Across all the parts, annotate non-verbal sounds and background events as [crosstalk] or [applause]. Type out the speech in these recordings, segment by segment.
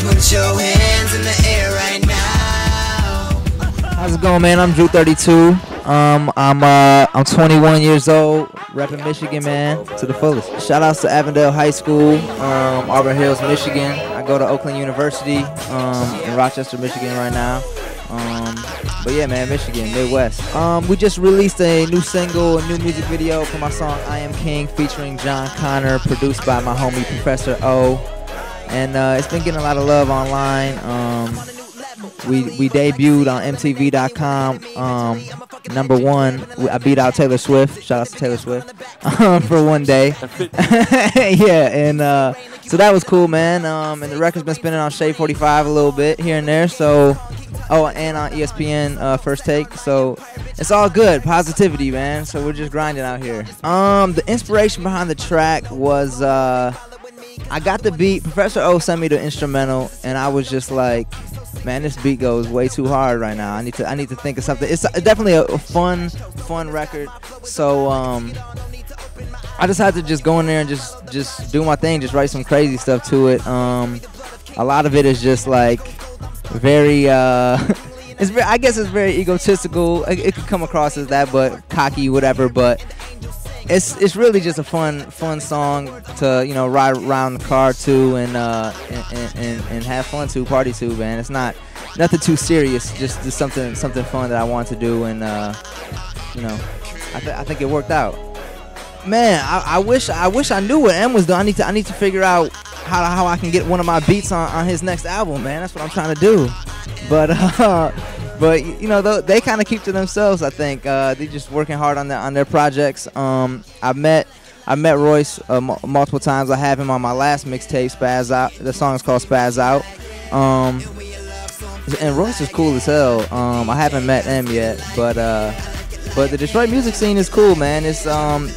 Put your hands in the air right now. How's it going, man? I'm Drew 32. Um, I'm uh, I'm 21 years old, repping Michigan, man, to the fullest. Shout outs to Avondale High School, um, Auburn Hills, Michigan. I go to Oakland University um, in Rochester, Michigan, right now. Um, but yeah, man, Michigan, Midwest. Um, we just released a new single, a new music video for my song "I Am King" featuring Jon Connor, produced by my homie Professor O. And uh, it's been getting a lot of love online. Um, we we debuted on MTV.com. Um, number one, I beat out Taylor Swift. Shout out to Taylor Swift um, for one day. [laughs] yeah, and uh, so that was cool, man. Um, and the record's been spinning on Shade 45 a little bit here and there. So, oh, and on ESPN uh, First Take. So it's all good, positivity, man. So we're just grinding out here. Um, the inspiration behind the track was. Uh, I got the beat. Professor O sent me the instrumental, and I was just like, "Man, this beat goes way too hard right now. I need to, I need to think of something." It's definitely a, fun, fun record. So, um, I just had to just go in there and just, just do my thing, just write some crazy stuff to it. Um, a lot of it is just like very, uh, [laughs] it's very, I guess it's very egotistical. It, it could come across as that, but cocky, whatever. But it's it's really just a fun fun song to you know ride around the car to and uh and, and, and have fun to party to man. It's not nothing too serious just, just something something fun that I want to do and uh you know I, th- I think it worked out. Man I, I wish I wish I knew what Em was doing. I need to I need to figure out how how I can get one of my beats on, on his next album man. That's what I'm trying to do. But [laughs] uh but you know they kind of keep to themselves. I think uh, they're just working hard on their on their projects. Um, I met I met Royce uh, m- multiple times. I have him on my last mixtape, Spazz Out. The song is called Spazz Out. Um, and Royce is cool as hell. Um, I haven't met him yet, but uh, but the Detroit music scene is cool, man. It's um,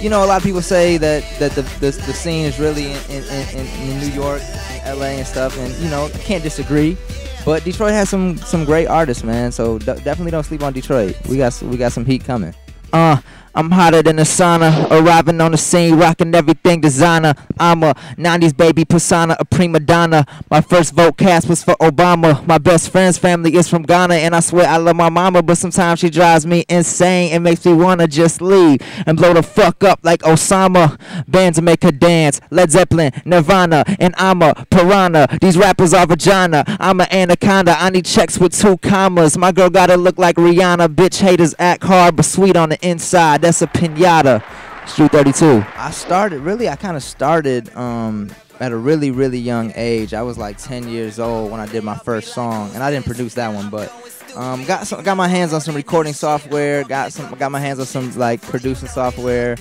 you know, a lot of people say that that the the, the scene is really in, in, in, in New York, LA, and stuff, and you know, I can't disagree. But Detroit has some some great artists, man. So d- definitely don't sleep on Detroit. We got we got some heat coming. Uh, I'm hotter than a sauna, arriving on the scene, rocking everything designer. I'm a 90s baby persona, a prima donna. My first vote cast was for Obama. My best friend's family is from Ghana, and I swear I love my mama, but sometimes she drives me insane and makes me wanna just leave and blow the fuck up like Osama. Bands make her dance, Led Zeppelin, Nirvana, and I'm a piranha. These rappers are vagina. I'm an anaconda. I need checks with two commas. My girl gotta look like Rihanna. Bitch haters act hard but sweet on the inside that's a pinata. Street 32. I started really. I kind of started um, at a really really young age. I was like 10 years old when I did my first song, and I didn't produce that one, but um, got some, got my hands on some recording software. Got some got my hands on some like producing software,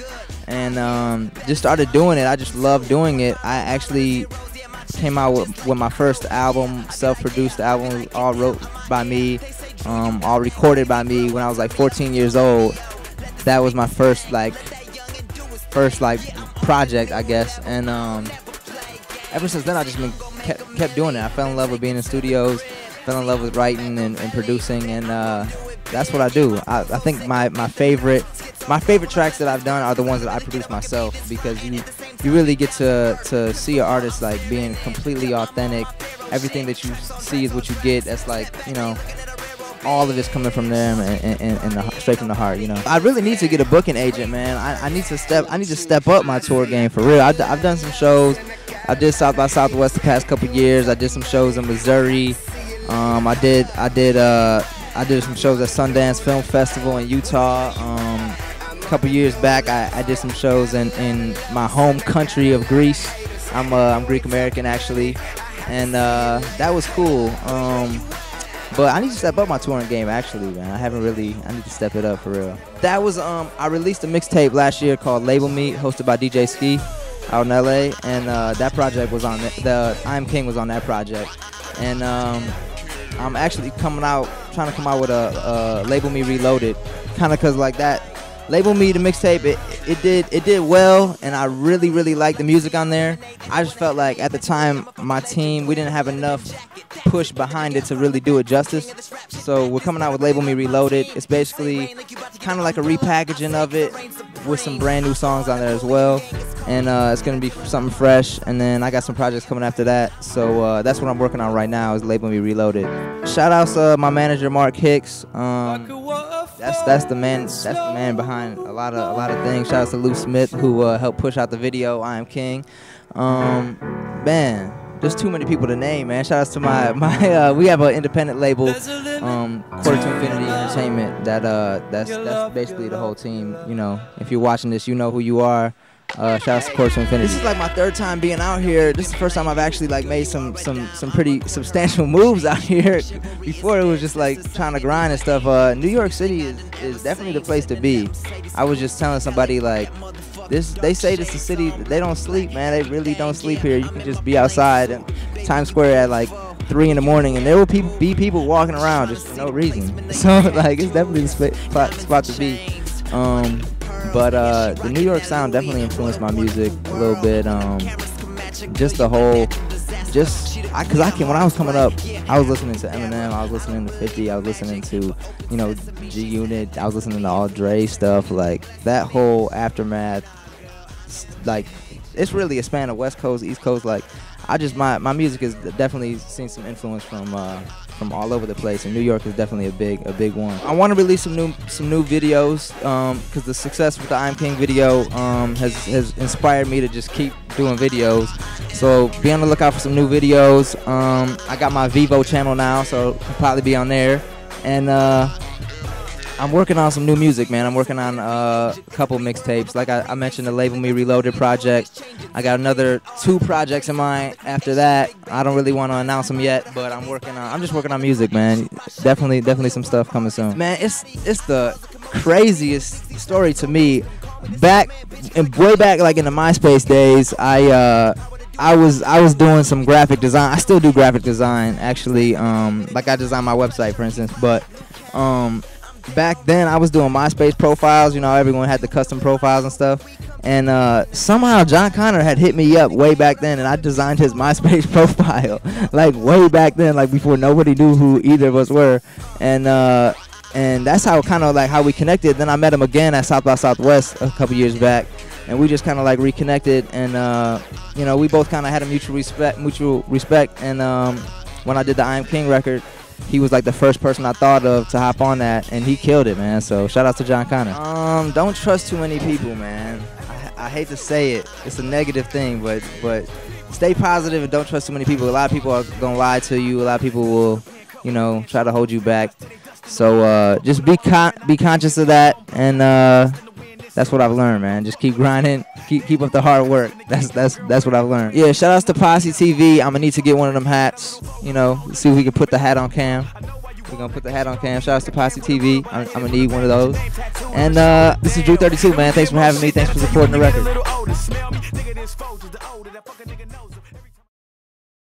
and um, just started doing it. I just love doing it. I actually came out with, with my first album, self-produced album, all wrote by me, um, all recorded by me when I was like 14 years old that was my first like first like project, I guess. And um, ever since then, I just been kept, kept doing it. I fell in love with being in studios, fell in love with writing and, and producing, and uh, that's what I do. I, I think my, my favorite my favorite tracks that I've done are the ones that I produce myself because you you really get to to see an artist like being completely authentic. Everything that you see is what you get. That's like you know all of it's coming from them and, and, and the, straight from the heart. You know, I really need to get a booking agent, man. I, I need to step I need to step up my tour game for real. I, have done some shows. I did South by Southwest the past couple years. I did some shows in Missouri. Um, I did I did uh, I did some shows at Sundance Film Festival in Utah. Um, a couple years back, I, I did some shows in, in my home country of Greece. I'm uh, I'm Greek American actually, and uh, that was cool. Um, but I need to step up my touring game actually, man. I haven't really I need to step it up for real. That was um I released a mixtape last year called Label Me, hosted by DJ Skee out in LA. And uh, that project was on the, the I Am King was on that project. And um I'm actually coming out trying to come out with a, a Label Me Reloaded. Kinda cause like that Label Me the mixtape, it, it did it did well, and I really really liked the music on there. I just felt like at the time my team we didn't have enough push behind it to really do it justice. So we're coming out with Label Me Reloaded. It's basically kind of like a repackaging of it, with some brand new songs on there as well. And uh, it's gonna be something fresh. And then I got some projects coming after that. So uh, that's what I'm working on right now. Is Label Me Reloaded. Shout to my manager Mark Hicks. Um, that's that's the man. That's the man behind a lot of a lot of things. Shout out to Lou Smith who uh, helped push out the video. I am King. Um, man, there's too many people to name, man. Shout out to my [laughs] my. Uh, we have an independent label, um, Quarter to Infinity Entertainment. That uh, that's that's basically the whole team. You know, if you're watching this, you know who you are. Uh, shout out to to Infinity. This is like my third time being out here. This is the first time I've actually like made some some some pretty substantial [laughs] moves out here. Before it was just like trying to grind and stuff. Uh, New York City is, is definitely the place to be. I was just telling somebody like this they say this is a city they don't sleep man they really don't sleep here you can just be outside in times square at like three in the morning and there will pe- be people walking around just for no reason [laughs] so like it's definitely the spot, spot to be um, but uh, the new york sound definitely influenced my music a little bit um, just the whole just because I, can when I was coming up, I was listening to Eminem, I was listening to 50, I was listening to you know G Unit, I was listening to all Dre stuff, like that whole aftermath. Like it's really a span of West Coast, East Coast. Like I just my my music has definitely seen some influence from uh, from all over the place, and New York is definitely a big a big one. I want to release some new some new videos because the success with the I'm King video um, has has inspired me to just keep doing videos. So be on the lookout for some new videos. Um, I got my Vevo channel now, so it'll probably be on there. And uh, I'm working on some new music, man. I'm working on uh, a couple mixtapes. Like I, I mentioned, the Label Me Reloaded project. I got another two projects in mind after that. I don't really want to announce them yet, but I'm working on. I'm just working on music, man. Definitely, definitely some stuff coming soon. Man, it's it's the craziest story to me. Back and way back, like in the MySpace days, I. Uh, I was I was doing some graphic design. I still do graphic design actually. Um, like I designed my website for instance, but um, back then I was doing MySpace profiles. You know, everyone had the custom profiles and stuff. And uh, somehow Jon Connor had hit me up way back then, and I designed his [laughs] MySpace profile like way back then, like before nobody knew who either of us were. And uh, and that's how kind of like how we connected. Then I met him again at South by Southwest a couple years back, and we just kind of like reconnected. And uh, you know, we both kind of had a mutual respect, mutual respect. And um, when I did the I Am King record, he was like the first person I thought of to hop on that, and he killed it, man. So shout out to Jon Connor. Um, don't trust too many people, man. I, I hate to say it, it's a negative thing, but but stay positive and don't trust too many people. A lot of people are gonna lie to you. A lot of people will, you know, try to hold you back. So uh, just be con- be conscious of that, and uh, that's what I've learned, man. Just keep grinding, keep keep up the hard work. That's that's that's what I've learned. Yeah, shout outs to Posse TV. I'm gonna need to get one of them hats. You know, see if we can put the hat on cam. We're gonna put the hat on cam. Shout outs to Posse TV. I'm, I'm gonna need one of those. And uh, this is Drew 32, man. Thanks for having me. Thanks for supporting the record.